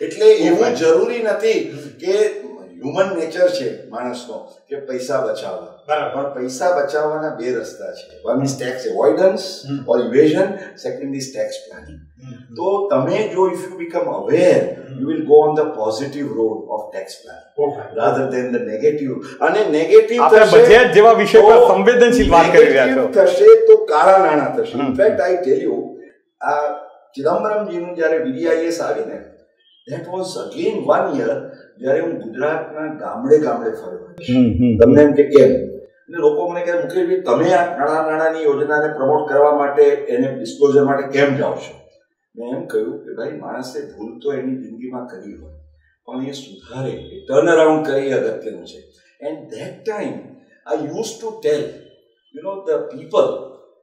એટલે એવું જરૂરી નથી કે હ્યુમન નેચર છે માણસનો કે પૈસા બચાવવા. બરાબર. પણ પૈસા બચાવવાના બે રસ્તા છે. One is tax avoidance or evasion second is tax planning તો તમે જો if you become aware you will go on the positive road of tax plan okay rather than the negative અને નેગેટિવ આપણે બજેટ જેવા વિષય પર સંવેદનશીલ વાત કરી રહ્યા છો. થશે તો કાળા નાણાં થશે. ઇનફેક્ટ આઈ ટેલ યુ આ ચિદમ્બરમજીનું જ્યારે વીડીઆઈએસ આવીને that was again one year જ્યારે હું ગુજરાતના ગામડે ગામડે ફર્યો તમને એમ કે કેમ? એટલે લોકો મને કહે મુકેશભાઈ તમે આ નાણાં નાણાંની યોજનાને પ્રમોટ કરવા માટે એને ડિસ્ક્લોઝર માટે કેમ જાઓ છો? મેં એમ કહ્યું કે ભાઈ માણસે ભૂલ તો એની જિંદગીમાં કરી હોય પણ એ સુધારે ટર્ન અરાઉન્ડ કરે એ અગત્યનું છે. And that time I use to tell you know the people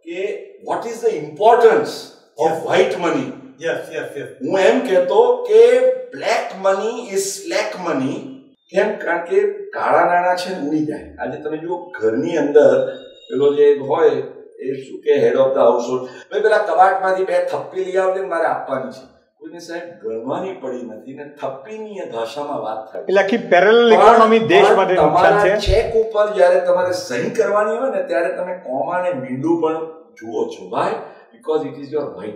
કે what is the importance of white money yes yes yes હું એમ કહેતો કે મની ઇઝ સ્લેક મની કેમ? કારણ કે કાળા નાણાં છે ઉડી જાય. આજે તમે જુઓ ઘરની અંદર પેલો જે હોય એ શું કે હેડ ઓફ ધ હાઉસ ભાઈ પેલા કબાટમાંથી બે થપ્પી લઈ આવજે મારે આપવાની છે. કોઈને સાહેબ ગણવાની પડી નથી ને થપ્પીની ભાષામાં વાત થાય એટલે આખી પેરેલલ ઇકોનોમી દેશ માટે નુકસાન છે. ચેક ઉપર જ્યારે તમારે સહી કરવાની હોય ને ત્યારે તમે કોમા ને મીંડું પણ જુઓ છો. ભાઈ because it is your money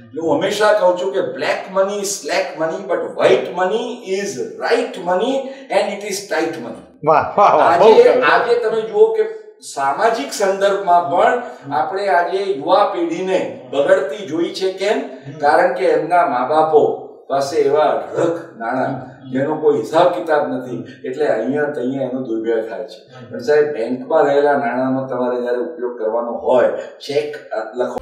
એટલે હું હંમેશા કહું છું કે black money slack money but white money is right money and it is tight money આજે આજે તમે જુઓ કે સામાજિક સંદર્ભમાં પણ આપણે આજે યુવા પેઢીને બગડતી જોઈ છે કેમ? કારણ કે એમના મા બાપો પાસે એવા અઢળક નાણાં જેનો કોઈ હિસાબ કિતાબ નથી. એટલે અહીંયા તઅહીંયા એનો દુર્વ્યય થાય છે. પણ સાહેબ બેંકમાં રહેલા નાણાંનો તમારે જ્યારે ઉપયોગ કરવાનો હોય ચેક લખો.